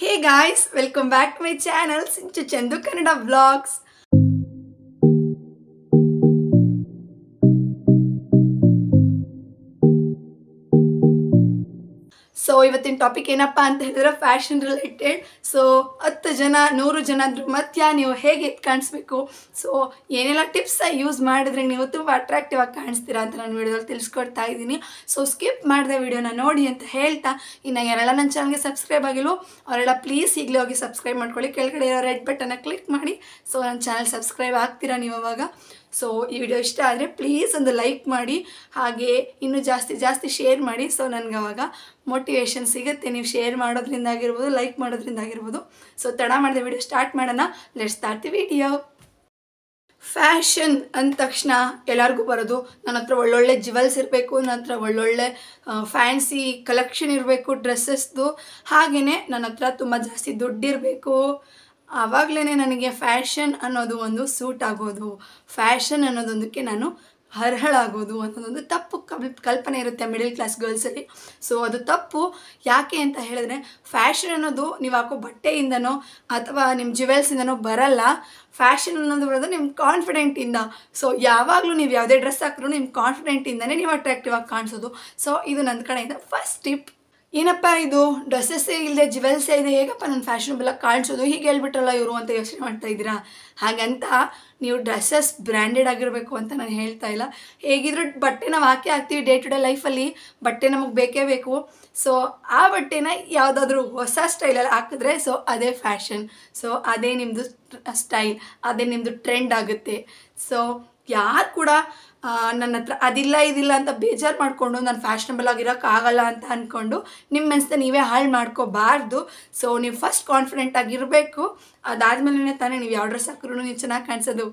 Hey guys, welcome back to my channel, Sinchu Chandu Canada Vlogs. So ಇವತ್ತಿನ topic ಏನಪ್ಪ ಅಂತ ಹೇಳಿದ್ರೆ fashion related so ಹತ್ತು ಜನ, ನೂರು ಜನ ಮಧ್ಯ ನೀವು ಹೇಗೆ ಕಾಣಿಸ್ಬೇಕು? ಸೊ ಏನೆಲ್ಲ ಟಿಪ್ಸ್ ಯೂಸ್ ಮಾಡಿದ್ರೆ ನೀವು ತುಂಬ ಅಟ್ರಾಕ್ಟಿವ್ ಆಗಿ ಕಾಣಿಸ್ತೀರಾ ಅಂತ ನಾನು ವಿಡಿಯೋದಲ್ಲಿ ತಿಳಿಸ್ಕೊಡ್ತಾ ಇದ್ದೀನಿ. ಸೊ ಸ್ಕಿಪ್ ಮಾಡಿದೆ ವಿಡಿಯೋನ ನೋಡಿ ಅಂತ ಹೇಳ್ತಾ, ಇನ್ನು ಯಾರೆಲ್ಲ ನನ್ನ ಚಾನಲ್ಗೆ ಸಬ್ಸ್ಕ್ರೈಬ್ ಆಗಿಲ್ಲೋ ಅವರೆಲ್ಲ ಪ್ಲೀಸ್ ಈಗಲೇ ಹೋಗಿ ಸಬ್ಸ್ಕ್ರೈಬ್ ಮಾಡ್ಕೊಳ್ಳಿ. ಕೆಳಗಡೆ ಇರೋ ರೆಡ್ ಬಟನ್ನ ಕ್ಲಿಕ್ ಮಾಡಿ. ಸೊ ನನ್ನ ಚಾನಲ್ ಸಬ್ಸ್ಕ್ರೈಬ್ ಆಗ್ತೀರಾ ನೀವು ಅವಾಗ? ಸೊ ಈ ವಿಡಿಯೋ ಇಷ್ಟ ಆದರೆ ಪ್ಲೀಸ್ ಒಂದು ಲೈಕ್ ಮಾಡಿ, ಹಾಗೆ ಇನ್ನೂ ಜಾಸ್ತಿ ಜಾಸ್ತಿ ಶೇರ್ ಮಾಡಿ. ಸೊ ನನಗೆ ಅವಾಗ ಮೋಟಿವೇಶನ್ ಸಿಗುತ್ತೆ. ನೀವು ಶೇರ್ ಮಾಡೋದ್ರಿಂದ ಆಗಿರ್ಬೋದು ಲೈಕ್ ಮಾಡೋದ್ರಿಂದ ಆಗಿರ್ಬೋದು. ಸೊ ತಡ ಮಾಡಿದೆ ವಿಡಿಯೋ ಸ್ಟಾರ್ಟ್ ಮಾಡೋಣ. Let start the video fashion ಅಂದ ತಕ್ಷಣ ಎಲ್ಲರಿಗೂ ಬರೋದು. ನನ್ನ ಹತ್ರ ಒಳ್ಳೊಳ್ಳೆ ಜ್ಯುವೆಲ್ಸ್ ಇರಬೇಕು ನನ್ನ ಹತ್ರ ಒಳ್ಳೊಳ್ಳೆ ಫ್ಯಾನ್ಸಿ ಕಲೆಕ್ಷನ್ ಇರಬೇಕು ಡ್ರೆಸ್ಸಸ್ದು ಹಾಗೆಯೇ ನನ್ನ ಹತ್ರ ತುಂಬ ಜಾಸ್ತಿ ದುಡ್ಡಿರಬೇಕು ಆವಾಗಲೇ ನನಗೆ ಫ್ಯಾಷನ್ ಅನ್ನೋದು ಒಂದು ಸೂಟ್ ಆಗೋದು. ಫ್ಯಾಷನ್ ಅನ್ನೋದೊಂದಕ್ಕೆ ನಾನು ಅರ್ಹಳಾಗೋದು ಅನ್ನೋದೊಂದು ತಪ್ಪು ಕಲ್ ಕಲ್ಪನೆ ಇರುತ್ತೆ ಮಿಡಲ್ ಕ್ಲಾಸ್ ಗರ್ಲ್ಸಲ್ಲಿ. ಸೊ, ಅದು ತಪ್ಪು. ಯಾಕೆ ಅಂತ ಹೇಳಿದ್ರೆ, ಫ್ಯಾಷನ್ ಅನ್ನೋದು ನೀವು ಹಾಕೋ ಬಟ್ಟೆಯಿಂದನೋ ಅಥವಾ ನಿಮ್ಮ ಜ್ಯುವೆಲ್ಸಿಂದನೋ ಬರಲ್ಲ. ಫ್ಯಾಷನ್ ಅನ್ನೋದು ಬರೋದು ನಿಮ್ಮ ಕಾನ್ಫಿಡೆಂಟಿಂದ. ಸೊ, ಯಾವಾಗಲೂ ನೀವು ಯಾವುದೇ ಡ್ರೆಸ್ ಹಾಕಿದ್ರು ನಿಮ್ಮ ಕಾನ್ಫಿಡೆಂಟಿಂದನೇ ನೀವು ಅಟ್ರಾಕ್ಟಿವ್ ಆಗಿ ಕಾಣಿಸೋದು. ಸೊ, ಇದು ನನ್ನ ಕಡೆಯಿಂದ ಫಸ್ಟ್ ಟಿಪ್ ಏನಪ್ಪ ಇದು? ಡ್ರೆಸ್ಸಸ್ಸೇ ಇಲ್ಲದೆ ಜ್ಯುವೆಲ್ಸೇ ಇದೆ, ಹೇಗಪ್ಪ ನನ್ನ ಫ್ಯಾಷನಬಲ್ ಆಗಿ ಕಾಣಿಸೋದು? ಹೀಗೆ ಹೇಳ್ಬಿಟ್ರಲ್ಲ ಇವರು ಅಂತ ಯೋಚನೆ ಮಾಡ್ತಾ ಇದ್ದೀರಾ? ಹಾಗಂತ ನೀವು ಡ್ರೆಸ್ಸಸ್ ಬ್ರ್ಯಾಂಡೆಡ್ ಆಗಿರಬೇಕು ಅಂತ ನಾನು ಹೇಳ್ತಾ ಇಲ್ಲ. ಹೇಗಿದ್ರು ಬಟ್ಟೆ ನಾವು ಹಾಕಿ ಹಾಕ್ತೀವಿ ಡೇ ಟು ಡೇ ಲೈಫಲ್ಲಿ ಬಟ್ಟೆ ನಮಗೆ ಬೇಕೇ ಬೇಕು. ಸೊ ಆ ಬಟ್ಟೆನ ಯಾವುದಾದ್ರೂ ಹೊಸ ಸ್ಟೈಲಲ್ಲಿ ಹಾಕಿದ್ರೆ ಸೊ ಅದೇ ಫ್ಯಾಷನ್ ಸೊ ಅದೇ ನಿಮ್ಮದು ಸ್ಟೈಲ್ ಅದೇ ನಿಮ್ಮದು ಟ್ರೆಂಡ್ ಆಗುತ್ತೆ. ಸೊ ಯಾರು ಕೂಡ ನನ್ನ ಹತ್ರ, ಅದಿಲ್ಲ, ಇದಿಲ್ಲ ಅಂತ ಬೇಜಾರು ಮಾಡಿಕೊಂಡು ನಾನು ಫ್ಯಾಷನಬಲ್ ಆಗಿರೋಕ್ಕಾಗಲ್ಲ ಅಂತ ಅಂದ್ಕೊಂಡು ನಿಮ್ಮ ಮನಸ್ಸನ್ನ ನೀವೇ ಹಾಳು ಮಾಡ್ಕೋಬಾರ್ದು. ಸೊ ನೀವು ಫಸ್ಟ್ ಕಾನ್ಫಿಡೆಂಟ್ ಆಗಿರಬೇಕು. ಅದಾದಮೇಲೆ ತಾನೇ ನೀವು ಯಾವ ಡ್ರೆಸ್ ಹಾಕಿದ್ರು ನೀವು ಚೆನ್ನಾಗಿ ಕಾಣಿಸೋದು.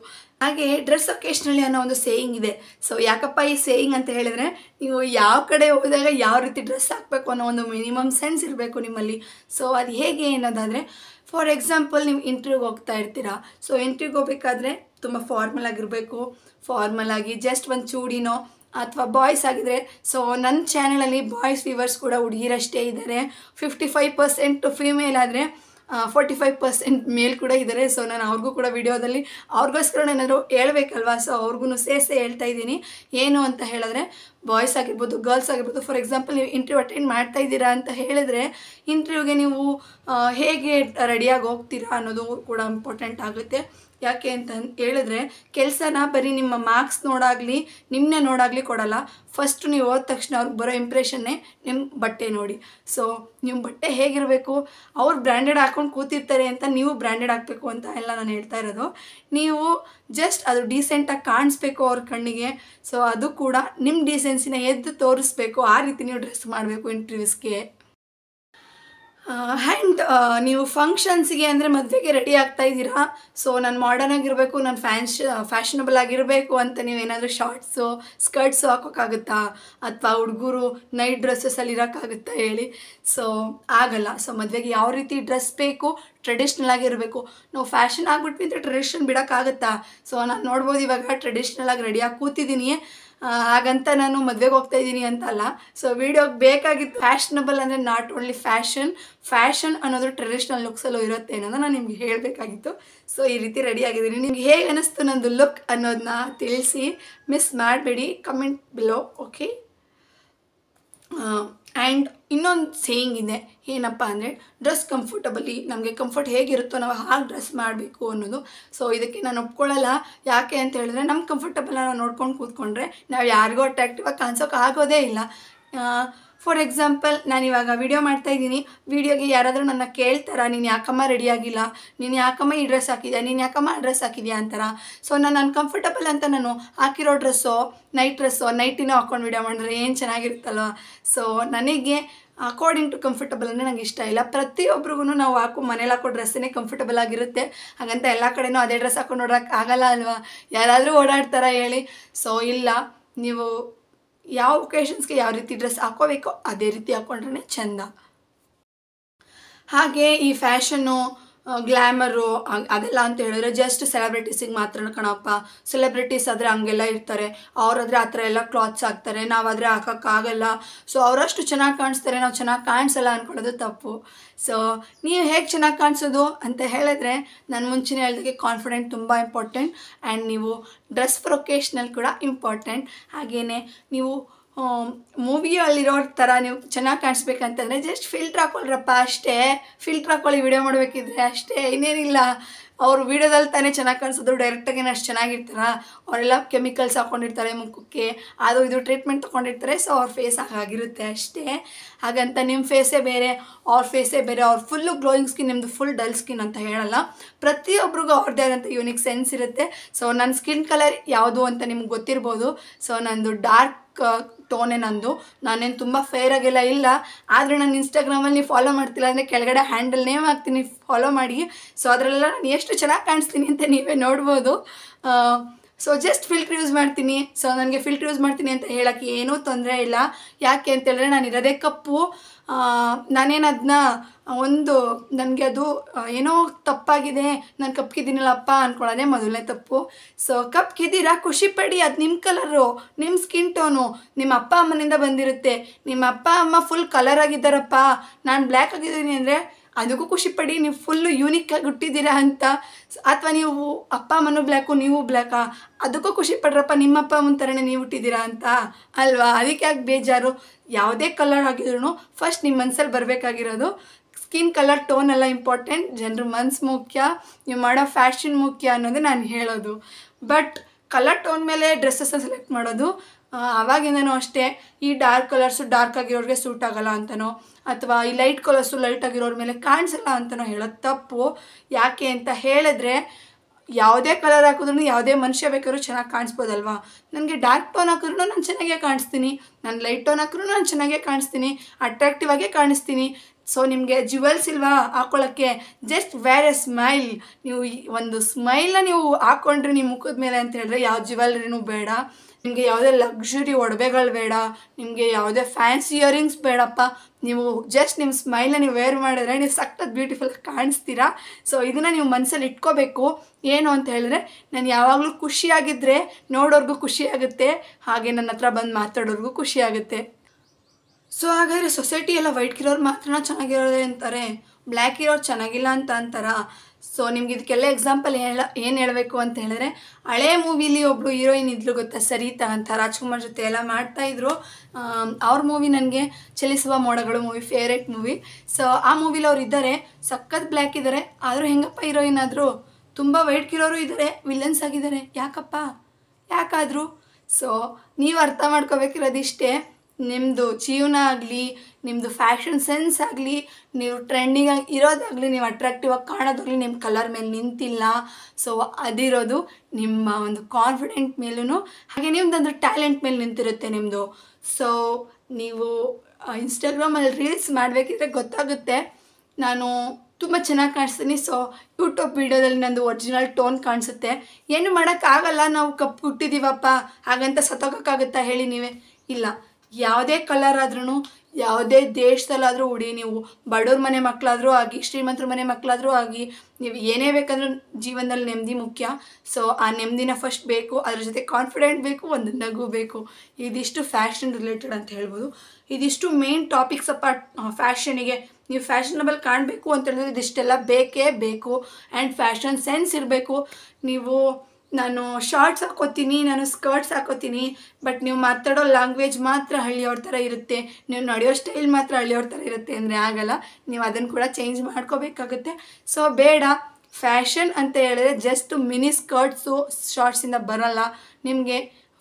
ಹಾಗೆ ಡ್ರೆಸ್ ಒಕೇಶ್ನಲ್ಲಿ ಅನ್ನೋ ಒಂದು ಸೇಯಿಂಗ್ ಇದೆ. ಸೊ ಯಾಕಪ್ಪ ಈ ಸೇಯಿಂಗ್ ಅಂತ ಹೇಳಿದ್ರೆ, ನೀವು ಯಾವ ಕಡೆ ಹೋದಾಗ ಯಾವ ರೀತಿ ಡ್ರೆಸ್ ಹಾಕಬೇಕು ಅನ್ನೋ ಒಂದು ಮಿನಿಮಮ್ ಸೆನ್ಸ್ ಇರಬೇಕು ನಿಮ್ಮಲ್ಲಿ. ಸೊ ಅದು ಹೇಗೆ ಅನ್ನೋದಾದರೆ ಫಾರ್ ಎಕ್ಸಾಂಪಲ್ ನೀವು ಇಂಟ್ರ್ಯೂಗೆ ಹೋಗ್ತಾ ಇರ್ತೀರಾ. ಸೊ ಇಂಟ್ರ್ಯೂಗೆ ಹೋಗ್ಬೇಕಾದ್ರೆ ತುಂಬ ಫಾರ್ಮಲ್ ಆಗಿರಬೇಕು. ಫಾರ್ಮಲ್ ಆಗಿ ಜಸ್ಟ್ ಒಂದು ಚೂಡಿನೋ ಅಥವಾ ಬಾಯ್ಸ್ ಆಗಿದ್ರೆ ಸೊ ನನ್ನ ಚಾನಲಲ್ಲಿ ಬಾಯ್ಸ್ ವ್ಯೂವರ್ಸ್ ಕೂಡ ಹುಡುಗಿರಷ್ಟೇ ಇದ್ದಾರೆ ಫಿಫ್ಟಿ ಫೈವ್ ಪರ್ಸೆಂಟ್ ಫಿಮೇಲ್ ಆದರೆ ಫೋರ್ಟಿ ಫೈವ್ ಪರ್ಸೆಂಟ್ ಮೇಲ್ ಕೂಡ ಇದ್ದಾರೆ ಸೊ ನಾನು ಅವ್ರಿಗೂ ಕೂಡ ವಿಡಿಯೋದಲ್ಲಿ ಅವ್ರಿಗೋಸ್ಕರ ಏನಾದರೂ ಹೇಳ್ಬೇಕಲ್ವಾ? ಸೊ ಅವ್ರಿಗೂ ಸೇರಿಸೇ ಹೇಳ್ತಾ ಇದ್ದೀನಿ. ಏನು ಅಂತ ಹೇಳಿದ್ರೆ ಬಾಯ್ಸ್ ಆಗಿರ್ಬೋದು ಗರ್ಲ್ಸ್ ಆಗಿರ್ಬೋದು ಫಾರ್ ಎಕ್ಸಾಂಪಲ್ ನೀವು ಇಂಟರ್ವ್ಯೂ ಅಟೆಂಡ್ ಮಾಡ್ತಾ ಇದ್ದೀರಾ ಅಂತ ಹೇಳಿದ್ರೆ ಇಂಟರ್ವ್ಯೂಗೆ ನೀವು ಹೇಗೆ ರೆಡಿಯಾಗಿ ಹೋಗ್ತೀರಾ ಅನ್ನೋದು ಕೂಡ ಇಂಪಾರ್ಟೆಂಟ್ ಆಗುತ್ತೆ. ಯಾಕೆ ಅಂತ ಹೇಳಿದ್ರೆ ಕೆಲಸನ ಬರೀ ನಿಮ್ಮ ಮಾರ್ಕ್ಸ್ ನೋಡಾಗಲಿ ನಿಮ್ಮನ್ನೇ ನೋಡಾಗಲಿ ಕೊಡಲ್ಲ. ಫಸ್ಟ್ ನೀವು ಹೋದ ತಕ್ಷಣ ಅವ್ರಿಗೆ ಬರೋ ಇಂಪ್ರೆಷನ್ನೇ ನಿಮ್ಮ ಬಟ್ಟೆ ನೋಡಿ. ಸೊ ನಿಮ್ಮ ಬಟ್ಟೆ ಹೇಗಿರಬೇಕು? ಅವ್ರು ಬ್ರ್ಯಾಂಡೆಡ್ ಹಾಕ್ಕೊಂಡು ಕೂತಿರ್ತಾರೆ ಅಂತ ನೀವು ಬ್ರ್ಯಾಂಡೆಡ್ ಹಾಕಬೇಕು ಅಂತ ಎಲ್ಲ ನಾನು ಹೇಳ್ತಾ ಇರೋದು. ನೀವು ಜಸ್ಟ್ ಅದು ಡೀಸೆಂಟಾಗಿ ಕಾಣಿಸ್ಬೇಕು ಅವ್ರ ಕಣ್ಣಿಗೆ. ಸೊ ಅದು ಕೂಡ ನಿಮ್ಮ ಡೀಸೆನ್ಸಿನ ಎದ್ದು ತೋರಿಸ್ಬೇಕು. ಆ ರೀತಿ ನೀವು ಡ್ರೆಸ್ ಮಾಡಬೇಕು ಇಂಟರ್ವ್ಯೂಸ್ಗೆ ಆ್ಯಂಡ್ ನೀವು ಫಂಕ್ಷನ್ಸ್ಗೆ ಅಂದರೆ ಮದುವೆಗೆ ರೆಡಿ ಆಗ್ತಾ ಇದ್ದೀರಾ? ಸೊ ನಾನು ಮಾಡರ್ನ್ ಆಗಿರಬೇಕು, ನಾನು ಫ್ಯಾನ್ಶ್ ಫ್ಯಾಷನಬಲ್ ಆಗಿರಬೇಕು ಅಂತ ನೀವು ಏನಾದರೂ ಶಾರ್ಟ್ಸು ಸ್ಕರ್ಟ್ಸು ಹಾಕೋಕ್ಕಾಗುತ್ತಾ? ಅಥವಾ ಹುಡುಗರು ನೈಟ್ ಡ್ರೆಸ್ಸಸಲ್ಲಿ ಇರೋಕ್ಕಾಗುತ್ತಾ ಹೇಳಿ? ಸೊ ಆಗಲ್ಲ. ಸೊ ಮದುವೆಗೆ ಯಾವ ರೀತಿ ಡ್ರೆಸ್ ಬೇಕು? ಟ್ರೆಡಿಷ್ನಲ್ ಆಗಿರಬೇಕು ನಾವು ಫ್ಯಾಷನ್ ಆಗಿಬಿಟ್ವಿ ಅಂದರೆ ಟ್ರೆಡಿಷನ್ ಬಿಡೋಕ್ಕಾಗುತ್ತಾ? ಸೊ ನಾನು ನೋಡ್ಬೋದು ಇವಾಗ ಟ್ರೆಡಿಷ್ನಲ್ ಆಗಿ ರೆಡಿಯಾಗಿ ಕೂತಿದ್ದೀನಿ ಹಾಗಂತ ನಾನು ಮದುವೆಗೆ ಹೋಗ್ತಾ ಇದ್ದೀನಿ ಅಂತಲ್ಲ. ಸೊ ವೀಡಿಯೋಗೆ ಬೇಕಾಗಿತ್ತು. ಫ್ಯಾಷನಬಲ್ ಅಂದರೆ ನಾಟ್ ಓನ್ಲಿ ಫ್ಯಾಷನ್ ಫ್ಯಾಷನ್ ಅನ್ನೋದು ಟ್ರೆಡಿಷ್ನಲ್ ಲುಕ್ಸಲ್ಲೂ ಇರುತ್ತೆ ಅನ್ನೋದು ನಾನು ನಿಮ್ಗೆ ಹೇಳಬೇಕಾಗಿತ್ತು. ಸೊ ಈ ರೀತಿ ರೆಡಿ ಆಗಿದ್ದೀನಿ. ನಿಮ್ಗೆ ಹೇಗೆ ಅನ್ನಿಸ್ತು ನಂದು ಲುಕ್ ಅನ್ನೋದನ್ನ ತಿಳಿಸಿ ಮಿಸ್ ಮಾಡಬೇಡಿ. ಕಮೆಂಟ್ ಬಿಲೋ ಓಕೆ ಆ್ಯಂಡ್ ಇನ್ನೊಂದು ಸೇಯಿಂಗ್ ಇದೆ, ಏನಪ್ಪ ಅಂದರೆ ಡ್ರೆಸ್ ಕಂಫರ್ಟಬಲಿ ನಮಗೆ ಕಂಫರ್ಟ್ ಹೇಗಿರುತ್ತೋ ನಾವು ಹಾಗೆ ಡ್ರೆಸ್ ಮಾಡಬೇಕು ಅನ್ನೋದು. ಸೊ ಇದಕ್ಕೆ ನಾನು ಒಪ್ಕೊಳ್ಳಲ್ಲ. ಯಾಕೆ ಅಂತ ಹೇಳಿದ್ರೆ ನಮ್ಮ ಕಂಫರ್ಟಬಲ್ ನಾವು ನೋಡ್ಕೊಂಡು ಕೂತ್ಕೊಂಡ್ರೆ, ನಾವು ಯಾರಿಗೂ ಅಟ್ರಾಕ್ಟಿವ್ ಆಗಿ ಕಾಣಿಸೋಕೆ ಆಗೋದೇ ಇಲ್ಲ. ಫಾರ್ ಎಕ್ಸಾಂಪಲ್ ನಾನು ಇವಾಗ ವಿಡಿಯೋ ಮಾಡ್ತಾ ಇದ್ದೀನಿ. ವಿಡಿಯೋಗೆ ಯಾರಾದರೂ ನನ್ನ ಕೇಳ್ತಾರ? ನೀನು ಯಾಕಮ್ಮ ರೆಡಿ ಆಗಿಲ್ಲ? ನೀನು ಯಾಕಮ್ಮ ಈ ಡ್ರೆಸ್ ಹಾಕಿದ್ಯಾ? ನೀನು ಯಾಕಮ್ಮ ಆ ಡ್ರೆಸ್ ಹಾಕಿದ್ಯಾ ಅಂತಾರ? ಸೊ ನಾನು ಅನ್ಕಂಫರ್ಟಬಲ್ ಅಂತ ನಾನು ಹಾಕಿರೋ ಡ್ರೆಸ್ಸೋ ನೈಟ್ ಡ್ರೆಸ್ಸೋ ನೈಟಿನೂ ಹಾಕ್ಕೊಂಡು ವಿಡಿಯೋ ಮಾಡಿದ್ರೆ ಏನು ಚೆನ್ನಾಗಿರುತ್ತಲ್ವ? ಸೊ ನನಗೆ ಅಕಾರ್ಡಿಂಗ್ ಟು ಕಂಫರ್ಟಬಲ್ ಅಂದರೆ ನಂಗೆ ಇಷ್ಟ ಇಲ್ಲ. ಪ್ರತಿಯೊಬ್ರಿಗೂ ನಾವು ಹಾಕೋ, ಮನೇಲಿ ಹಾಕೋ ಡ್ರೆಸ್ಸೇ ಕಂಫರ್ಟಬಲ್ ಆಗಿರುತ್ತೆ. ಹಾಗಂತ ಎಲ್ಲ ಕಡೆನೂ ಅದೇ ಡ್ರೆಸ್ ಹಾಕೊಂಡು ನೋಡೋಕ್ಕಾಗಲ್ಲ ಆಗಲ್ಲ ಅಲ್ವಾ? ಯಾರಾದರೂ ಓಡಾಡ್ತಾರ ಹೇಳಿ? ಸೊ ಇಲ್ಲ. ನೀವು ಯಾವ ಒಕೇಶನ್ಸ್ಗೆ ಯಾವ ರೀತಿ ಡ್ರೆಸ್ ಹಾಕೋಬೇಕೋ ಅದೇ ರೀತಿ ಹಾಕ್ಕೊಂಡ್ರೆ ಚೆಂದ. ಹಾಗೆ ಈ ಫ್ಯಾಷನ್ನು ಗ್ಲ್ಯಾಮರು ಅದೆಲ್ಲ ಅಂತ ಹೇಳಿದ್ರೆ ಜಸ್ಟ್ ಸೆಲೆಬ್ರಿಟೀಸಿಗೆ ಮಾತ್ರ ಕಣಪ್ಪ. ಸೆಲೆಬ್ರಿಟೀಸ್ ಆದರೆ ಹಂಗೆಲ್ಲ ಇರ್ತಾರೆ. ಅವ್ರಾದರೆ ಆ ಥರ ಎಲ್ಲ ಕ್ಲಾತ್ಸ್ ಹಾಕ್ತಾರೆ. ನಾವಾದರೆ ಹಾಕೋಕ್ಕಾಗಲ್ಲ. ಸೊ ಅವರಷ್ಟು ಚೆನ್ನಾಗಿ ಕಾಣಿಸ್ತಾರೆ. ನಾವು ಚೆನ್ನಾಗಿ ಕಾಣಿಸಲ್ಲ ಅಂದ್ಕೊಳ್ಳೋದು ತಪ್ಪು. ಸೊ ನೀವು ಹೇಗೆ ಚೆನ್ನಾಗಿ ಕಾಣಿಸೋದು ಅಂತ ಹೇಳಿದ್ರೆ ನಾನು ಮುಂಚೆನೇ ಹೇಳಿದಕ್ಕೆ ಕಾನ್ಫಿಡೆಂಟ್ ತುಂಬ ಇಂಪಾರ್ಟೆಂಟ್ ಆ್ಯಂಡ್ ನೀವು ಡ್ರೆಸ್ ಪ್ರೊಕೇಶ್ನಲ್ ಕೂಡ ಇಂಪಾರ್ಟೆಂಟ್ ಹಾಗೆಯೇ ನೀವು ಮೂವಿಯಲ್ಲಿರೋ ಥರ ನೀವು ಚೆನ್ನಾಗಿ ಕಾಣಿಸ್ಬೇಕಂತಂದರೆ ಜಸ್ಟ್ ಫಿಲ್ಟ್ರ್ ಹಾಕೊಳ್ರಪ್ಪ ಅಷ್ಟೇ. ಫಿಲ್ಟ್ರ್ ಹಾಕೊಳ್ಳಿ ವಿಡಿಯೋ ಮಾಡಬೇಕಿದ್ರೆ ಅಷ್ಟೇ, ಇನ್ನೇನಿಲ್ಲ. ಅವರು ವಿಡಿಯೋದಲ್ಲಿ ತಾನೇ ಚೆನ್ನಾಗಿ ಕಾಣಿಸಿದ್ರು ಡೈರೆಕ್ಟಾಗಿ ಅಷ್ಟು ಚೆನ್ನಾಗಿರ್ತಾರ. ಅವರೆಲ್ಲ ಕೆಮಿಕಲ್ಸ್ ಹಾಕ್ಕೊಂಡಿರ್ತಾರೆ ಮುಖಕ್ಕೆ. ಅದು ಇದು ಟ್ರೀಟ್ಮೆಂಟ್ ತೊಗೊಂಡಿರ್ತಾರೆ ಸೊ ಅವ್ರ ಫೇಸ್ ಹಾಗಾಗಿರುತ್ತೆ ಅಷ್ಟೇ. ಹಾಗಂತ ನಿಮ್ಮ ಫೇಸೇ ಬೇರೆ, ಅವ್ರ ಫೇಸೇ ಬೇರೆ, ಅವ್ರ ಫುಲ್ಲು ಗ್ಲೋಯಿಂಗ್ ಸ್ಕಿನ್ ನಿಮ್ಮದು ಫುಲ್ ಡಲ್ ಸ್ಕಿನ್ ಅಂತ ಹೇಳಲ್ಲ. ಪ್ರತಿಯೊಬ್ಬರಿಗೂ ಅವ್ರದ್ದೇ ಆದಂಥ ಯೂನಿಕ್ ಸೆನ್ಸ್ ಇರುತ್ತೆ. ಸೊ ನನ್ನ ಸ್ಕಿನ್ ಕಲರ್ ಯಾವುದು ಅಂತ ನಿಮ್ಗೆ ಗೊತ್ತಿರ್ಬೋದು. ಸೊ ನಂದು ಡಾರ್ಕ್ ಟೋನೇ ನಂದು. ನಾನೇನು ತುಂಬ ಫೇರ್ ಆಗಿಲ್ಲ, ಇಲ್ಲ. ಆದರೆ ನಾನು ಇನ್ಸ್ಟಾಗ್ರಾಮಲ್ಲಿ ನೀವು ಫಾಲೋ ಮಾಡ್ತಿಲ್ಲ ಅಂದರೆ ಕೆಳಗಡೆ ಹ್ಯಾಂಡಲ್ ನೇಮ್ ಹಾಕ್ತೀನಿ ಫಾಲೋ ಮಾಡಿ. ಸೊ ಅದರಲ್ಲೆಲ್ಲ ನಾನು ಎಷ್ಟು ಚೆನ್ನಾಗಿ ಕಾಣಿಸ್ತೀನಿ ಅಂತ ನೀವೇ ನೋಡ್ಬೋದು. ಸೊ ಜಸ್ಟ್ ಫಿಲ್ಟ್ರ್ ಯೂಸ್ ಮಾಡ್ತೀನಿ. ಸೊ ನನಗೆ ಫಿಲ್ಟ್ರ್ ಯೂಸ್ ಮಾಡ್ತೀನಿ ಅಂತ ಹೇಳೋಕ್ಕೆ ಏನೂ ತೊಂದರೆ ಇಲ್ಲ. ಯಾಕೆ ಅಂತೇಳಿದ್ರೆ ನಾನು ಇರೋದೇ ಕಪ್ಪು. ನಾನೇನು ಅದನ್ನ ಒಂದು ನನಗೆ ಅದು ಏನೋ ತಪ್ಪಾಗಿದೆ, ನಾನು ಕಪ್ಕಿದ್ದೀನಲ್ಲಪ್ಪ ಅಂದ್ಕೊಳ್ಳೋದೇ ಮೊದಲನೇ ತಪ್ಪು. ಸೊ ಕಪ್ಕಿದ್ದೀರಾ ಖುಷಿ ಪಡಿ, ಅದು ನಿಮ್ಮ ಕಲರು ನಿಮ್ಮ ಸ್ಕಿನ್ ಟೋನು ನಿಮ್ಮ ಅಪ್ಪ ಅಮ್ಮನಿಂದ ಬಂದಿರುತ್ತೆ. ನಿಮ್ಮ ಅಪ್ಪ ಅಮ್ಮ ಫುಲ್ ಕಲರ್ ಆಗಿದ್ದಾರಪ್ಪ. ನಾನು ಬ್ಲ್ಯಾಕ್ ಆಗಿದ್ದೀನಿ ಅಂದರೆ ಅದಕ್ಕೂ ಖುಷಿ ಪಡಿ ನೀವು ಫುಲ್ಲು ಆಗಿ ಹುಟ್ಟಿದ್ದೀರಾ ಅಂತ. ಅಥವಾ ನೀವು ಅಪ್ಪ ಅಮ್ಮನೂ ಬ್ಲ್ಯಾಕು ನೀವು ಬ್ಲ್ಯಾಕಾ ಅದಕ್ಕೂ ಖುಷಿ ಪಡ್ರಪ್ಪ ನಿಮ್ಮ ಅಪ್ಪ ಅಮ್ಮನ ಥರನೇ ನೀವು ಹುಟ್ಟಿದ್ದೀರಾ ಅಂತ. ಅಲ್ವಾ? ಅದಕ್ಕೆ ಯಾಕೆ ಬೇಜಾರು? ಯಾವುದೇ ಕಲರ್ ಆಗಿದ್ರು ಫಸ್ಟ್ ನಿಮ್ಮ ಮನಸ್ಸಲ್ಲಿ ಬರಬೇಕಾಗಿರೋದು ಸ್ಕಿನ್ ಕಲರ್ ಟೋನ್ ಎಲ್ಲ ಇಂಪಾರ್ಟೆಂಟ್ ಜನರ ಮನ್ಸು ಮುಖ್ಯ, ನೀವು ಮಾಡೋ ಫ್ಯಾಷನ್ ಮುಖ್ಯ ಅನ್ನೋದು ನಾನು ಹೇಳೋದು. ಬಟ್ ಕಲರ್ ಟೋನ್ ಮೇಲೆ ಡ್ರೆಸ್ಸಸ್ನ ಸೆಲೆಕ್ಟ್ ಮಾಡೋದು ಆವಾಗಿಂದನೂ ಅಷ್ಟೇ. ಈ ಡಾರ್ಕ್ ಕಲರ್ಸು ಡಾರ್ಕ್ ಆಗಿರೋರಿಗೆ ಸೂಟ್ ಆಗಲ್ಲ ಅಂತನೋ, ಅಥವಾ ಈ ಲೈಟ್ ಕಲರ್ಸು ಲೈಟ್ ಆಗಿರೋರ ಮೇಲೆ ಕಾಣಿಸಲ್ಲ ಅಂತನೋ ಹೇಳೋದು ತಪ್ಪು. ಯಾಕೆ ಅಂತ ಹೇಳಿದ್ರೆ, ಯಾವುದೇ ಕಲರ್ ಹಾಕಿದ್ರು ಯಾವುದೇ ಮನುಷ್ಯ ಬೇಕಾದ್ರೂ ಚೆನ್ನಾಗಿ ಕಾಣಿಸ್ಬೋದಲ್ವಾ? ನನಗೆ ಡಾರ್ಕ್ ಟೋನ್ ಹಾಕಿದ್ರು ನಾನು ಚೆನ್ನಾಗೇ ಕಾಣಿಸ್ತೀನಿ. ನಾನು ಲೈಟ್ ಟೋನ್ ಹಾಕಿದ್ರು ನಾನು ಚೆನ್ನಾಗೇ ಕಾಣಿಸ್ತೀನಿ. ಅಟ್ರಾಕ್ಟಿವ್ ಆಗೇ ಕಾಣಿಸ್ತೀನಿ. ಸೊ ನಿಮಗೆ ಜ್ಯುವೆಲ್ಸ್ ಇಲ್ವಾ ಹಾಕೊಳ್ಳೋಕ್ಕೆ ಜಸ್ಟ್ ವೇರ್ ಎ ಸ್ಮೈಲ್ ನೀವು ಒಂದು ಸ್ಮೈಲ್ನ ನೀವು ಹಾಕ್ಕೊಂಡ್ರೆ ನಿಮ್ಮ ಮುಖದ ಮೇಲೆ ಅಂತ ಹೇಳಿದ್ರೆ ಯಾವ ಜ್ಯುವೆಲ್ರಿನೂ ಬೇಡ. ನಿಮಗೆ ಯಾವುದೇ ಲಕ್ಸುರಿ ಒಡವೆಗಳು ಬೇಡ. ನಿಮಗೆ ಯಾವುದೇ ಫ್ಯಾನ್ಸಿ ಇಯರಿಂಗ್ಸ್ ಬೇಡಪ್ಪ. ನೀವು ಜಸ್ಟ್ ನಿಮ್ಮ ಸ್ಮೈಲ್ನ ನೀವು ವೇರ್ ಮಾಡಿದ್ರೆ ನೀವು ಸಖತ್ ಬ್ಯೂಟಿಫುಲ್ ಕಾಣಿಸ್ತೀರಾ. ಸೊ ಇದನ್ನು ನೀವು ಮನಸ್ಸಲ್ಲಿ ಇಟ್ಕೋಬೇಕು. ಏನು ಅಂತ ಹೇಳಿದ್ರೆ, ನಾನು ಯಾವಾಗಲೂ ಖುಷಿಯಾಗಿದ್ದರೆ ನೋಡೋರ್ಗೂ ಖುಷಿಯಾಗುತ್ತೆ. ಹಾಗೆ ನನ್ನ ಹತ್ರ ಬಂದು ಮಾತಾಡೋರ್ಗೂ ಖುಷಿ ಆಗುತ್ತೆ ಸೊ ಹಾಗಾದರೆ ಸೊಸೈಟಿ ಎಲ್ಲ ವೈಟ್ ಇರೋರು ಮಾತ್ರ ಚೆನ್ನಾಗಿರೋದೆ ಅಂತಾರೆ? ಬ್ಲ್ಯಾಕ್ ಇರೋರು ಚೆನ್ನಾಗಿಲ್ಲ ಅಂತ ಅಂತಾರ? ಸೊ ನಿಮ್ಗೆ ಇದಕ್ಕೆಲ್ಲ ಎಕ್ಸಾಂಪಲ್ ಹೇಳ, ಏನು ಹೇಳಬೇಕು ಅಂತ ಹೇಳಿದ್ರೆ, ಹಳೆ ಮೂವಿಲಿ ಒಬ್ಬಳು ಹೀರೋಯಿನ್ ಇದ್ಲು ಗೊತ್ತಾ? ಸರಿತಾ ಅಂತ ರಾಜ್ಕುಮಾರ್ ಜೊತೆ ಎಲ್ಲ ಮಾಡ್ತಾಯಿದ್ರು ಅವ್ರ ಮೂವಿ ನನಗೆ ಚಲಿಸುವ ಮೋಡಗಳು ಮೂವಿ ಫೇವ್ರೇಟ್ ಮೂವಿ ಸೊ ಆ ಮೂವಿಲಿ ಅವ್ರು ಇದ್ದಾರೆ. ಸಖತ್ ಬ್ಲ್ಯಾಕ್ ಇದ್ದಾರೆ ಆದರೂ ಹೆಂಗಪ್ಪ ಹೀರೋಯಿನ್ ಆದರೂ? ತುಂಬ ವೈಟ್ ಕಿರೋರು ಇದ್ದಾರೆ ವಿಲನ್ಸ್ ಆಗಿದ್ದಾರೆ ಯಾಕಪ್ಪ? ಯಾಕಾದರೂ? ಸೊ ನೀವು ಅರ್ಥ ಮಾಡ್ಕೋಬೇಕಿರೋದಿಷ್ಟೇ ನಿಮ್ಮದು ಜೀವನ ಆಗಲಿ ನಿಮ್ಮದು ಫ್ಯಾಷನ್ ಸೆನ್ಸ್ ಆಗಲಿ, ನೀವು ಟ್ರೆಂಡಿಂಗ್ ಆಗಿ ಇರೋದಾಗಲಿ, ನೀವು ಅಟ್ರಾಕ್ಟಿವ್ ಆಗಿ ಕಾಣೋದಾಗಲಿ ನಿಮ್ಮ ಕಲರ್ ಮೇಲೆ ನಿಂತಿಲ್ಲ. ಸೊ ಅದಿರೋದು ನಿಮ್ಮ ಒಂದು ಕಾನ್ಫಿಡೆಂಟ್ ಮೇಲೂ ಹಾಗೆ ನಿಮ್ಮದೊಂದು ಟ್ಯಾಲೆಂಟ್ ಮೇಲೆ ನಿಂತಿರುತ್ತೆ ನಿಮ್ಮದು ಸೊ ನೀವು ಇನ್ಸ್ಟಾಗ್ರಾಮಲ್ಲಿ ರೀಲ್ಸ್ ಮಾಡಬೇಕಿದ್ರೆ ಗೊತ್ತಾಗುತ್ತೆ. ನಾನು ತುಂಬ ಚೆನ್ನಾಗಿ ಕಾಣಿಸ್ತೀನಿ. ಸೊ ಯೂಟ್ಯೂಬ್ ವೀಡಿಯೋದಲ್ಲಿ ನಂದು ಒರಿಜಿನಲ್ ಟೋನ್ ಕಾಣಿಸುತ್ತೆ. ಏನು ಮಾಡೋಕ್ಕಾಗಲ್ಲ. ನಾವು ಕಪ್ಪು ಹುಟ್ಟಿದ್ದೀವಪ್ಪ ಹಾಗಂತ ಸತ್ತೋಗೋಕ್ಕಾಗುತ್ತಾ ಹೇಳಿ ನೀವೇ? ಇಲ್ಲ. ಯಾವುದೇ ಕಲರ್ ಆದ್ರೂ ಯಾವುದೇ ದೇಶದಲ್ಲಾದರೂ ಉಡಿ ನೀವು, ಬಡವ್ರ ಮನೆ ಮಕ್ಕಳಾದರೂ ಆಗಿ, ಶ್ರೀಮಂತರ ಮನೆ ಮಕ್ಕಳಾದರೂ ಆಗಿ, ನೀವು ಏನೇ ಬೇಕಂದ್ರೂ ಜೀವನದಲ್ಲಿ ನೆಮ್ಮದಿ ಮುಖ್ಯ. ಸೊ ಆ ನೆಮ್ಮದಿನ ಫಸ್ಟ್ ಬೇಕು, ಅದ್ರ ಜೊತೆ ಕಾನ್ಫಿಡೆಂಟ್ ಬೇಕು, ಒಂದು ನಗು ಬೇಕು. ಇದಿಷ್ಟು ಫ್ಯಾಷನ್ ರಿಲೇಟೆಡ್ ಅಂತ ಹೇಳ್ಬೋದು. ಇದಿಷ್ಟು ಮೇನ್ ಟಾಪಿಕ್ಸ್ ಅಪ್ಪ ಫ್ಯಾಷನಿಗೆ ನೀವು ಫ್ಯಾಷನಬಲ್ ಕಾಣಬೇಕು ಅಂತ ಹೇಳಿದ್ರೆ ಇದಿಷ್ಟೆಲ್ಲ ಬೇಕೇ ಬೇಕು. ಆ್ಯಂಡ್ ಫ್ಯಾಷನ್ ಸೆನ್ಸ್ ಇರಬೇಕು. ನೀವು ನಾನು ಶಾರ್ಟ್ಸ್ ಹಾಕೋತೀನಿ ನಾನು ಸ್ಕರ್ಟ್ಸ್ ಹಾಕೋತೀನಿ ಬಟ್ ನೀವು ಮಾತಾಡೋ ಲ್ಯಾಂಗ್ವೇಜ್ ಮಾತ್ರ ಹಳ್ಳಿಯವ್ರ ಥರ ಇರುತ್ತೆ. ನೀವು ನಡೆಯೋ ಸ್ಟೈಲ್ ಮಾತ್ರ ಹಳ್ಳಿಯವ್ರ ಥರ ಇರುತ್ತೆ ಅಂದರೆ ಆಗಲ್ಲ. ನೀವು ಅದನ್ನು ಕೂಡ ಚೇಂಜ್ ಮಾಡ್ಕೋಬೇಕಾಗುತ್ತೆ. ಸೊ ಬೇಡ. ಫ್ಯಾಷನ್ ಅಂತ ಹೇಳಿದ್ರೆ ಜಸ್ಟ್ ಮಿನಿ ಸ್ಕರ್ಟ್ಸು ಶಾರ್ಟ್ಸಿಂದ ಬರಲ್ಲ. ನಿಮಗೆ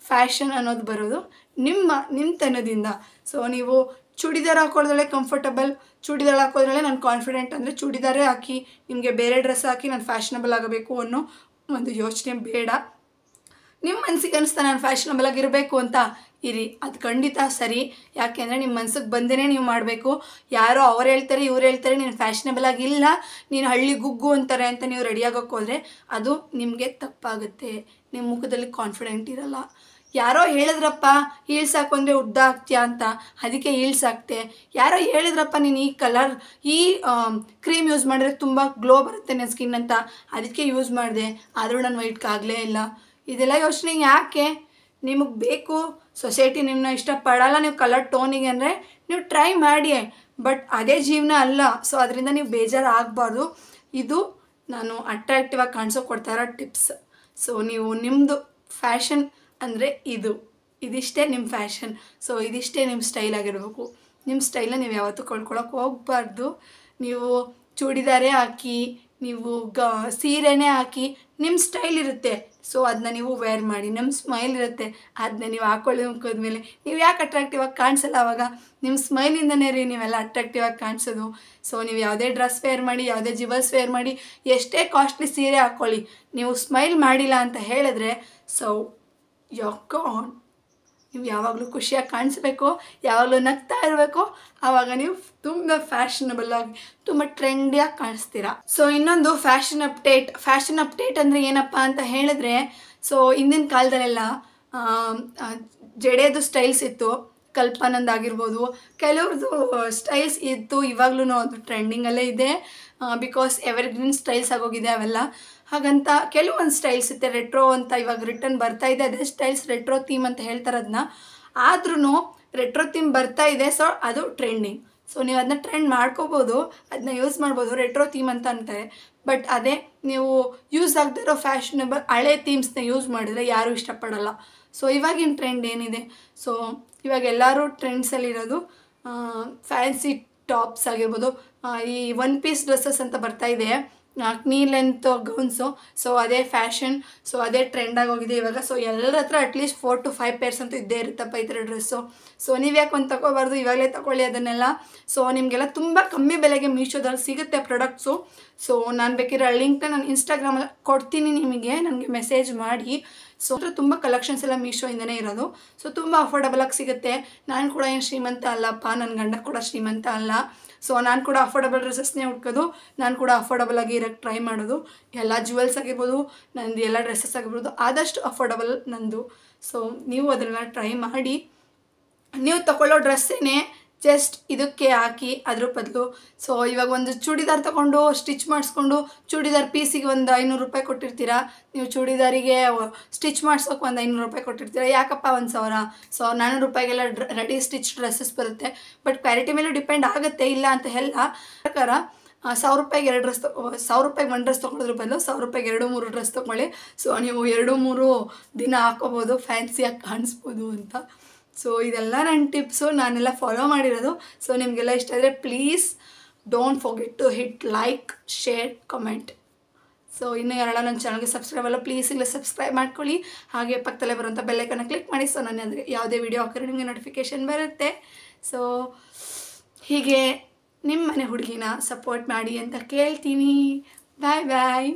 ಫ್ಯಾಷನ್ ಅನ್ನೋದು ಬರೋದು ನಿಮ್ಮ ನಿಮ್ಮತನದಿಂದ ಸೊ ನೀವು ಚೂಡಿದಾರ್ ಹಾಕೊಳ್ಳೋದ್ರಲ್ಲೇ ಕಂಫರ್ಟಬಲ್ ಚೂಡಿದಾರ್ ಹಾಕೋದ್ರಲ್ಲೇ ನಾನು ಕಾನ್ಫಿಡೆಂಟ್ ಅಂದರೆ ಚೂಡಿದಾರೇ ಹಾಕಿ, ನಿಮಗೆ ಬೇರೆ ಡ್ರೆಸ್ ಹಾಕಿ ನಾನು ಫ್ಯಾಷನಬಲ್ ಆಗಬೇಕು ಅನ್ನೋ ಒಂದು ಯೋಚನೆ ಬೇಡ. ನಿಮ್ಮ ಮನಸ್ಸಿಗೆ ಅನಿಸ್ತಾ ನಾನು ಫ್ಯಾಷನಬಲ್ ಆಗಿರಬೇಕು ಅಂತ ಇರಿ. ಅದು ಖಂಡಿತ ಸರಿ. ಯಾಕೆಂದರೆ ನಿಮ್ಮ ಮನ್ಸಿಗೆ ಬಂದೇ ನೀವು ಮಾಡಬೇಕು. ಯಾರೋ ಅವ್ರು ಹೇಳ್ತಾರೆ, ಇವ್ರು ಹೇಳ್ತಾರೆ, ನೀನು ಫ್ಯಾಷನಬಲ್ ಆಗಿಲ್ಲ ನೀನು ಹಳ್ಳಿ ಗುಗ್ಗು ಅಂತಾರೆ ಅಂತ ನೀವು ರೆಡಿ ಆಗೋಕೆ ಹೋದರೆ ಅದು ನಿಮಗೆ ತಪ್ಪಾಗುತ್ತೆ. ನಿಮ್ಮ ಮುಖದಲ್ಲಿ ಕಾನ್ಫಿಡೆಂಟ್ ಇರಲ್ಲ. ಯಾರೋ ಹೇಳಿದ್ರಪ್ಪ ಹೀಲ್ಸ್ ಹಾಕೊಂಡ್ರೆ ಉದ್ದ ಆಗ್ತೀಯಾ ಅಂತ. ಅದಕ್ಕೆ ಹೀಲ್ಸ್ ಹಾಕ್ತೆ ಯಾರೋ ಹೇಳಿದ್ರಪ್ಪ, ನೀನು ಈ ಕಲರ್, ಈ ಕ್ರೀಮ್ ಯೂಸ್ ಮಾಡಿದ್ರೆ ತುಂಬ ಗ್ಲೋ ಬರುತ್ತೆ ನನ್ನ ಸ್ಕಿನ್ ಅಂತ. ಅದಕ್ಕೆ ಯೂಸ್ ಮಾಡಿದೆ. ಆದರೂ ನಾನು ವೈಟ್ಗೆ ಆಗಲೇ ಇಲ್ಲ. ಇದೆಲ್ಲ ಯೋಚನೆ ಯಾಕೆ? ನಿಮಗೆ ಬೇಕು? ಸೊಸೈಟಿ ನಿಮ್ಮನ್ನ ಇಷ್ಟಪಡಲ್ಲ ನೀವು ಕಲರ್ ಟೋನಿಗೆ ಅಂದರೆ ನೀವು ಟ್ರೈ ಮಾಡಿ. ಬಟ್ ಅದೇ ಜೀವನ ಅಲ್ಲ. ಸೊ, ಅದರಿಂದ ನೀವು ಬೇಜಾರು ಆಗಬಾರ್ದು ಇದು ನಾನು ಅಟ್ರಾಕ್ಟಿವ್ ಆಗಿ ಕಾಣಿಸೋ ಕೊಡ್ತಾ ಇರೋ ಟಿಪ್ಸ್. ಸೊ, ನೀವು ನಿಮ್ಮದು ಫ್ಯಾಷನ್ ಅಂದರೆ ಇದು. ಇದಿಷ್ಟೇ ನಿಮ್ಮ ಫ್ಯಾಷನ್. ಸೊ, ಇದಿಷ್ಟೇ ನಿಮ್ಮ ಸ್ಟೈಲ್ ಆಗಿರಬೇಕು. ನಿಮ್ಮ ಸ್ಟೈಲನ್ನ ನೀವು ಯಾವತ್ತೂ ಕಳ್ಕೊಳಕ್ಕೆ ಹೋಗಬಾರ್ದು. ನೀವು ಚೂಡಿದಾರೇ ಹಾಕಿ, ನೀವು ಗ, ಸೀರೆನೇ ಹಾಕಿ ನಿಮ್ಮ ಸ್ಟೈಲ್ ಇರುತ್ತೆ. ಸೊ ಅದನ್ನ ನೀವು ವೇರ್ ಮಾಡಿ ನಿಮ್ಮ ಸ್ಮೈಲ್ ಇರುತ್ತೆ. ಅದನ್ನ ನೀವು ಹಾಕೊಳ್ಳಿ ಮುಖದ್ಮೇಲೆ ನೀವು ಯಾಕೆ ಅಟ್ರಾಕ್ಟಿವ್ ಆಗಿ ಕಾಣಿಸಲ್ಲ ಅವಾಗ? ನಿಮ್ಮ ಸ್ಮೈಲಿಂದನೇ ರೀ ನೀವೆಲ್ಲ ಅಟ್ರಾಕ್ಟಿವ್ ಆಗಿ ಕಾಣಿಸೋದು. ಸೊ, ನೀವು ಯಾವುದೇ ಡ್ರೆಸ್ ವೇರ್ ಮಾಡಿ, ಯಾವುದೇ ಜಿವಲ್ಸ್ ವೇರ್ ಮಾಡಿ, ಎಷ್ಟೇ ಕಾಸ್ಟ್ಲಿ ಸೀರೆ ಹಾಕ್ಕೊಳ್ಳಿ ನೀವು ಸ್ಮೈಲ್ ಮಾಡಿಲ್ಲ ಅಂತ ಹೇಳಿದ್ರೆ ಸೊ ಯಾಕಾನ್ ನೀವು ಯಾವಾಗಲೂ ಖುಷಿಯಾಗಿ ಕಾಣಿಸ್ಬೇಕು, ಯಾವಾಗಲೂ ನಗ್ತಾ ಇರಬೇಕು, ಆವಾಗ ನೀವು ತುಂಬ ಫ್ಯಾಷನಬಲ್ ಆಗಿ, ತುಂಬ ಟ್ರೆಂಡಿಯಾಗಿ ಕಾಣಿಸ್ತೀರಾ. ಸೊ ಇನ್ನೊಂದು ಫ್ಯಾಷನ್ ಅಪ್ಡೇಟ್ ಫ್ಯಾಷನ್ ಅಪ್ಡೇಟ್ ಅಂದರೆ ಏನಪ್ಪ ಅಂತ ಹೇಳಿದ್ರೆ ಸೊ ಹಿಂದಿನ ಕಾಲದಲ್ಲೆಲ್ಲ ಜಡೆದು ಸ್ಟೈಲ್ಸ್ ಇತ್ತು, ಕಲ್ಪನಂದ್ ಆಗಿರ್ಬೋದು, ಕೆಲವ್ರದ್ದು ಸ್ಟೈಲ್ಸ್ ಇತ್ತು ಇವಾಗ್ಲೂ ಅದು ಟ್ರೆಂಡಿಂಗಲ್ಲೇ ಇದೆ ಬಿಕಾಸ್ ಎವರ್ಗ್ರೀನ್ ಸ್ಟೈಲ್ಸ್ ಆಗೋಗಿದೆ ಅವೆಲ್ಲ. ಹಾಗಂತ ಕೆಲವೊಂದು ಸ್ಟೈಲ್ಸ್ ಇತ್ತೆ ರೆಟ್ರೋ ಅಂತ ಇವಾಗ ರಿಟರ್ನ್ ಬರ್ತಾ ಇದೆ. ಅದೇ ಸ್ಟೈಲ್ಸ್ ರೆಟ್ರೋ ಥೀಮ್ ಅಂತ ಹೇಳ್ತಾರೆ ಅದನ್ನ ಆದ್ರೂ ರೆಟ್ರೋ ಥೀಮ್ ಬರ್ತಾ ಇದೆ ಸೊ ಅದು ಟ್ರೆಂಡಿಂಗ್ ಸೊ ನೀವು ಅದನ್ನ ಟ್ರೆಂಡ್ ಮಾಡ್ಕೋಬೋದು ಅದನ್ನ ಯೂಸ್ ಮಾಡ್ಬೋದು ರೆಟ್ರೋ ಥೀಮ್ ಅಂತ ಅಂತಾರೆ. ಬಟ್ ಅದೇ ನೀವು ಯೂಸ್ ಆಗದೇ ಇರೋ ಫ್ಯಾಷನಬಲ್ ಹಳೆ ಥೀಮ್ಸ್ನ ಯೂಸ್ ಮಾಡಿದರೆ ಯಾರೂ ಇಷ್ಟಪಡಲ್ಲ. ಸೊ ಇವಾಗಿನ ಟ್ರೆಂಡ್ ಏನಿದೆ? ಸೊ ಇವಾಗ ಎಲ್ಲರೂ ಟ್ರೆಂಡ್ಸಲ್ಲಿರೋದು ಫ್ಯಾನ್ಸಿ ಟಾಪ್ಸ್ ಆಗಿರ್ಬೋದು ಈ ಒನ್ ಪೀಸ್ ಡ್ರೆಸ್ಸಸ್ ಅಂತ ಬರ್ತಾ ಇದೆ. ನೀ ಲೆಂತ್ ಗೌನ್ಸು ಸೊ ಅದೇ ಫ್ಯಾಷನ್ ಸೊ ಅದೇ ಟ್ರೆಂಡ್ ಹೋಗಿದೆ ಇವಾಗ. ಸೊ ಎಲ್ಲರ ಹತ್ರ at least four to five pairs ಅಂತೂ ಇದ್ದೇ ಇರುತ್ತಪ್ಪ ಈ ಥರ ಡ್ರೆಸ್ಸು ಸೊ ನೀವು ಯಾಕೆ ಒಂದು ತಗೋಬಾರ್ದು? ಇವಾಗಲೇ ತಗೊಳ್ಳಿ ಅದನ್ನೆಲ್ಲ. ಸೊ ನಿಮಗೆಲ್ಲ ತುಂಬ ಕಮ್ಮಿ ಬೆಲೆಗೆ ಮೀಶೋದಲ್ಲಿ ಸಿಗುತ್ತೆ ಪ್ರಾಡಕ್ಟ್ಸು ಸೊ ನಾನು ಬೇಕಿರೋ ಲಿಂಕ್ನ ನಾನು ಇನ್ಸ್ಟಾಗ್ರಾಮಲ್ಲಿ ಕೊಡ್ತೀನಿ ನಿಮಗೆ. ನನಗೆ ಮೆಸೇಜ್ ಮಾಡಿ. ಸೊ ಅಂದರೆ ತುಂಬ ಕಲೆಕ್ಷನ್ಸ್ ಎಲ್ಲ ಇಂದನೇ ಇರೋದು. ಸೊ ತುಂಬ ಅಫೋರ್ಡಬಲಾಗಿ ಸಿಗುತ್ತೆ. ನಾನು ಕೂಡ ಏನು ಶ್ರೀಮಂತ ಅಲ್ಲಪ್ಪ ನನ್ನ ಗಂಡ ಕೂಡ ಶ್ರೀಮಂತ ಅಲ್ಲ. ಸೊ ನಾನು ಕೂಡ ಅಫೋರ್ಡಬಲ್ ಡ್ರೆಸ್ಸಸ್ನೇ ಹುಡ್ಕೋದು ನಾನು ಕೂಡ ಅಫೋರ್ಡಬಲ್ ಆಗಿ ಇರೋಕ್ಕೆ ಟ್ರೈ ಮಾಡೋದು. ಎಲ್ಲ ಜುವೆಲ್ಸ್ ಆಗಿರ್ಬೋದು, ನಂದು ಎಲ್ಲ ಡ್ರೆಸ್ಸಸ್ ಆಗಿರ್ಬೋದು, ಆದಷ್ಟು ಅಫೋರ್ಡಬಲ್ ನಂದು. ಸೊ ನೀವು ಅದನ್ನೆಲ್ಲ ಟ್ರೈ ಮಾಡಿ. ನೀವು ತಗೊಳ್ಳೋ ಡ್ರೆಸ್ಸೇನೆ ಜಸ್ಟ್ ಇದಕ್ಕೆ ಹಾಕಿ ಅದ್ರ ಬದಲು ಸೊ ಇವಾಗ ಒಂದು ಚೂಡಿದಾರ್ ತಗೊಂಡು ಸ್ಟಿಚ್ ಮಾಡಿಸ್ಕೊಂಡು, ಚೂಡಿದಾರ್ ಪೀಸಿಗೆ ಒಂದು ಐನೂರು ರೂಪಾಯಿ ಕೊಟ್ಟಿರ್ತೀರಾ? ನೀವು ಚೂಡಿದಾರಿಗೆ ಸ್ಟಿಚ್ ಮಾಡ್ಸೋಕೆ ಒಂದು ಐನೂರು ರೂಪಾಯಿ ಕೊಟ್ಟಿರ್ತೀರಾ? ಯಾಕಪ್ಪ ಒಂದು ಸಾವಿರ? ಸೊ ನಾನ್ನೂರು ರೂಪಾಯಿಗೆಲ್ಲ ರೆಡಿ ಸ್ಟಿಚ್ ಡ್ರೆಸ್ಸಸ್ ಬರುತ್ತೆ. ಬಟ್ ಕ್ವಾಲಿಟಿ ಮೇಲೆ ಡಿಪೆಂಡ್ ಆಗುತ್ತೆ, ಇಲ್ಲ ಅಂತ ಎಲ್ಲ ಪ್ರಕಾರ ಸಾವಿರ ರೂಪಾಯಿಗೆ ಎರಡು ಡ್ರೆಸ್ ಸಾವಿರ ರೂಪಾಯಿಗೆ ಒಂದು ಡ್ರೆಸ್ ತೊಗೊಳೋದ್ರ ಬದಲು ಸಾವಿರ ರೂಪಾಯಿಗೆ ಎರಡು ಮೂರು ಡ್ರೆಸ್ ತೊಗೊಳ್ಳಿ. ಸೊ ನೀವು ಎರಡು ಮೂರು ದಿನ ಹಾಕೋಬೋದು ಫ್ಯಾನ್ಸಿಯಾಗಿ ಕಾಣಿಸ್ಬೋದು ಅಂತ. ಸೊ ಇದೆಲ್ಲ ನನ್ನ ಟಿಪ್ಸು ನಾನೆಲ್ಲ ಫಾಲೋ ಮಾಡಿರೋದು. ಸೊ ನಿಮಗೆಲ್ಲ ಇಷ್ಟ ಆದರೆ please don't forget to hit like share comment so ಇನ್ನೂ ಯಾರೆಲ್ಲ ನನ್ನ ಚಾನಲ್ಗೆ ಸಬ್ಸ್ಕ್ರೈಬ್ ಅಲ್ಲ ಪ್ಲೀಸ್ ಇಲ್ಲ ಸಬ್ಸ್ಕ್ರೈಬ್ ಮಾಡ್ಕೊಳ್ಳಿ. ಹಾಗೆ ಪಕ್ಕದಲ್ಲೇ ಬರುವಂಥ ಬೆಲ್ಲೈಕನ್ನು ಕ್ಲಿಕ್ ಮಾಡಿ. ಸೊ ನಾನು ಅಂದರೆ ಯಾವುದೇ ವಿಡಿಯೋ ಹಾಕಿದ್ರೆ ನಿಮಗೆ ನೋಟಿಫಿಕೇಷನ್ ಬರುತ್ತೆ. ಸೊ ಹೀಗೆ ನಿಮ್ಮ ಮನೆ ಹುಡುಗಿನ ಸಪೋರ್ಟ್ ಮಾಡಿ ಅಂತ ಕೇಳ್ತೀನಿ. ಬಾಯ್ ಬಾಯ್